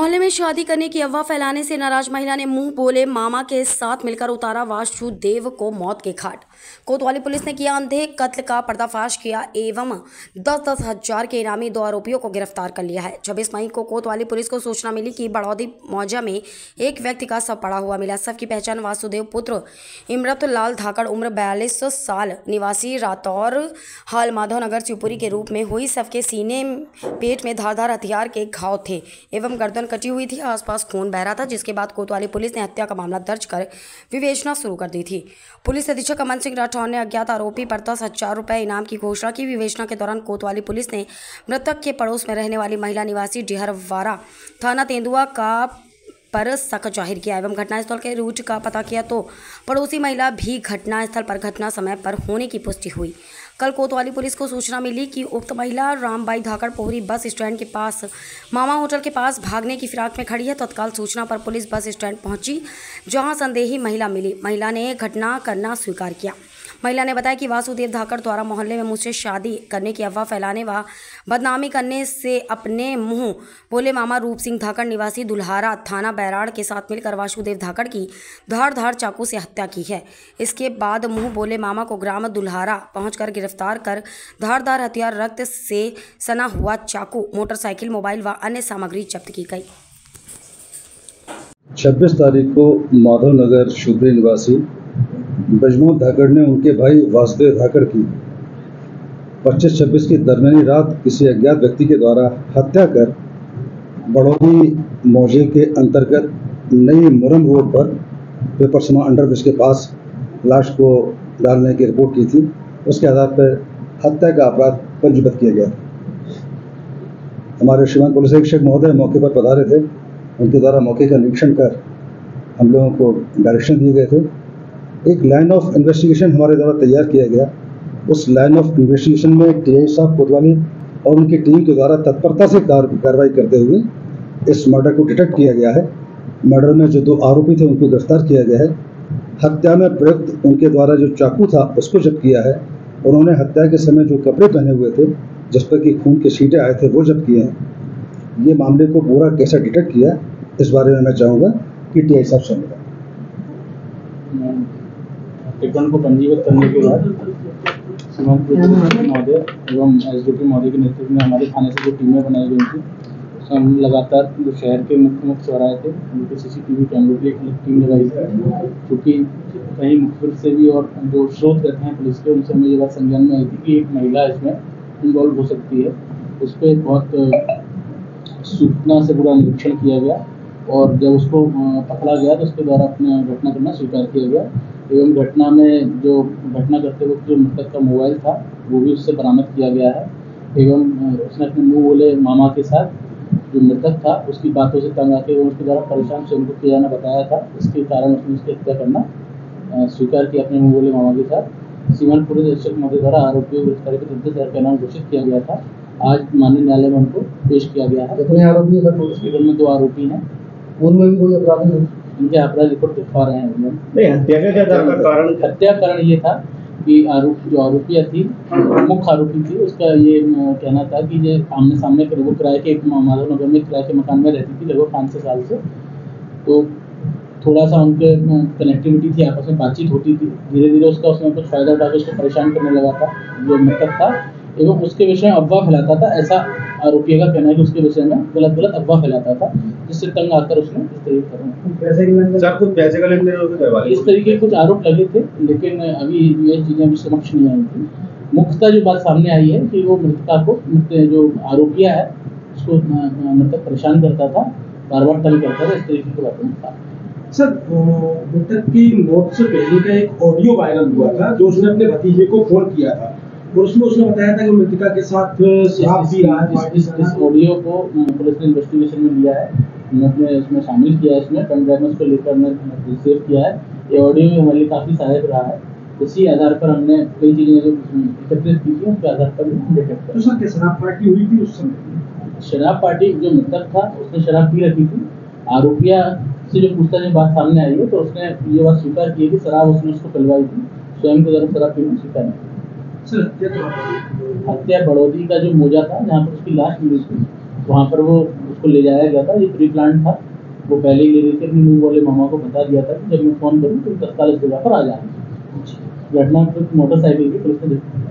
मोहल्ले में शादी करने की अफवाह फैलाने से नाराज़ महिला ने मुँह बोले मामा के साथ मिलकर उतारा वासुदेव को मौत के घाट। कोतवाली पुलिस ने किया अंधे कत्ल का पर्दाफाश किया एवं दस दस हज़ार के इनामी दो आरोपियों को गिरफ़्तार कर लिया है। छब्बीस मई को कोतवाली पुलिस को सूचना मिली कि बड़ौदी मौजा में एक व्यक्ति का शव पड़ा हुआ मिला। शव की पहचान वासुदेव पुत्र इमरत लाल धाकड़, उम्र बयालीस साल, निवासी रातौर हाल माधव नगर शिवपुरी के रूप में हुई। शव के सीने पेट में धारधार हथियार के घाव थे एवं गर्दन कटी हुई थी। आसपास खून बह रहा था, जिसके बाद कोतवाली पुलिस ने हत्या का मामला दर्ज कर विवेचना शुरू कर दी थी। पुलिस अधीक्षक अमन सिंह राठौर ने अज्ञात आरोपी पर दस हज़ार रुपये इनाम की घोषणा की। विवेचना के दौरान कोतवाली पुलिस ने मृतक के पड़ोस में रहने वाली महिला निवासी डिहरवारा थाना तेंदुआ का पर शक ज़ाहिर किया एवं घटनास्थल के रूट का पता किया तो पड़ोसी महिला भी घटनास्थल पर घटना समय पर होने की पुष्टि हुई। कल कोतवाली पुलिस को सूचना मिली कि उक्त महिला रामबाई धाकड़ पोहरी बस स्टैंड के पास, मामा होटल के पास भागने की फिराक में खड़ी है। तत्काल सूचना पर पुलिस बस स्टैंड पहुँची, जहाँ संदेही महिला मिली। महिला ने घटना करना स्वीकार किया। महिला ने बताया कि वासुदेव धाकर द्वारा मोहल्ले में मुझसे शादी करने की अफवाह फैलाने व बदनामी करने से अपने मुँह बोले मामा रूप सिंह धाकड़ निवासी दुल्हारा थाना बैराड़ के साथ मिलकर वासुदेव धाकर की धार धार चाकू से हत्या की है। इसके बाद मुँह बोले मामा को ग्राम दुल्हारा पहुंचकर गिरफ़्तार कर धारदार हथियार रक्त से सना हुआ चाकू, मोटरसाइकिल, मोबाइल व अन्य सामग्री जब्त की गई। 26 तारीख को माधव नगर शुद्री निवासी बजमोद धाकड़ ने उनके भाई वासुदेव धाकड़ की। 25-26 की दरमियानी रात किसी अज्ञात व्यक्ति के द्वारा हत्या कर बड़ौदी मौजे के अंतर्गत नई मुरम रोड पर पेपर समा अंडरब्रिज के पास लाश को डालने की रिपोर्ट की थी। उसके आधार पर हत्या का अपराध पंजीबद्ध किया गया हमारे श्रीमान पुलिस अधीक्षक महोदय मौके पर पधारे थे। उनके द्वारा मौके का निरीक्षण कर हम लोगों को डायरेक्शन दिए गए थे। एक लाइन ऑफ़ इन्वेस्टिगेशन हमारे द्वारा तैयार किया गया। उस लाइन ऑफ़ इन्वेस्टिगेशन में टी आई साहब कोतवाली और उनकी टीम के द्वारा तत्परता से कार्रवाई करते हुए इस मर्डर को डिटेक्ट किया गया है। मर्डर में जो दो आरोपी थे, उनको गिरफ़्तार किया गया है। हत्या में प्रयुक्त उनके द्वारा जो चाकू था, उसको जब्त किया है। उन्होंने हत्या के समय जो कपड़े पहने हुए थे, जिस पर कि खून के सीटे आए थे, वो जब्त किए हैं। ये मामले को पूरा कैसे डिटेक्ट किया, इस बारे में मैं चाहूँगा कि टी आई साहब से मिला। प्रकरण को पंजीबद्ध करने के बाद सीमांत महोदय एवं एस डी पी महोदय के नेतृत्व में हमारे थाने से जो टीमें बनाई गई थी उसमें हम लगातार जो शहर के मुख्य मुख्य चौराहे थे उनके सी सी टी वी कैमरे की एक टीम लगाई थी क्योंकि कहीं मुखबिर से भी और जो स्रोत रहते हैं पुलिस के उनसे हमें ये बात संज्ञान में आई थी कि एक महिला इसमें इन्वॉल्व हो सकती है। उस पर बहुत सूचना से पूरा निरीक्षण किया गया और जब उसको पकड़ा गया तो उसके द्वारा अपना घटना करना स्वीकार किया गया। एवं घटना में जो घटना करते वक्त जो मृतक का मोबाइल था वो भी उससे बरामद किया गया है। एवं उसने अपने मुँह बोले मामा के साथ जो मृतक था उसकी बातों से तंग आके उसके द्वारा परेशान से उनको किया जाना बताया था। इसके कारण उसने उसकी हत्या करना स्वीकार किया अपने मुँह बोले मामा के साथ। सीमान पुलिस अधीक्षक महोदय द्वारा आरोपियों गिरफ्तारी के तहत हज़ार का नाम घोषित किया गया था। आज माननीय न्यायालय में उनको पेश किया गया है। कितने आरोपी हैं सर? उसके में दो आरोपी हैं। उनमें भी कोई अपराधी नहीं इनके अपराध रिपोर्ट दिखा रहे हैं नहीं हत्या का क्या कारण कारण हत्या कारण ये था कि आरोप जो आरोपिया थी मुख्य आरोपी थी उसका ये कहना था कि ये आमने सामने के वो किराए के एक माधव नगर में किराए के मकान में रहती थी लगभग पाँच छः साल से। तो थोड़ा सा उनके कनेक्टिविटी थी आपस में बातचीत होती थी। धीरे धीरे उसका उसमें कुछ फ़ायदा उठा के उसको परेशान करने लगा था। जो मृतक था एवं उसके विषय में अफवाह फैलाता था ऐसा आरोपी का कहना है कि उसके विषय में गलत गलत अफवाह फैलाता था जिससे तंग आकर उसने इस तरीके देन इस तरीके के कुछ आरोप लगे थे लेकिन अभी ये चीज़ें अभी समक्ष नहीं आई थी। मुख्यतः जो बात सामने आई है कि वो मृतका को जो आरोपिया है उसको मृतक परेशान करता था बार बार तंग करता था इस तरीके की बातें था। सर मृतक की मौत से पहले का एक ऑडियो वायरल हुआ था जो उसने अपने भतीजे को फ़ोन किया था। और उसमें उसने बताया था कि मृतिका के साथ शराब है इस, ऑडियो को पुलिस ने इन्वेस्टिगेशन में लिया है। हमने इसमें शामिल किया है इसमें पेन ड्राइव को लेकर हमने सेव किया है। ये ऑडियो भी हमारे लिए काफ़ी सहायक रहा है। इसी आधार पर हमने कई चीज़ें जो एकत्रित की थी उसके आधार पर भी डिटेक्ट तो सर शराब पार्टी हुई थी उस समय? शराब पार्टी जो मृतक था उसने शराब पी रखी थी। आरोपिया से जो पूछताछ में बात सामने आई है तो उसने ये बात स्वीकार की कि शराब उसने उसको पिलवाई थी। स्वयं के द्वारा शराब पीना स्वीकार नहीं हत्या तो बड़ौदी का जो मोजा था जहाँ पर उसकी लाश मिली थी वहाँ पर वो उसको ले जाया गया था ये प्री प्लान था। वो पहले ही ले रहे थे अपनी मुँह वाले मामा को बता दिया था कि जब मैं फ़ोन करूँ तो तत्काल इस जगह पर आ जाना। घटना मोटरसाइकिल की पुलिस ने देखी।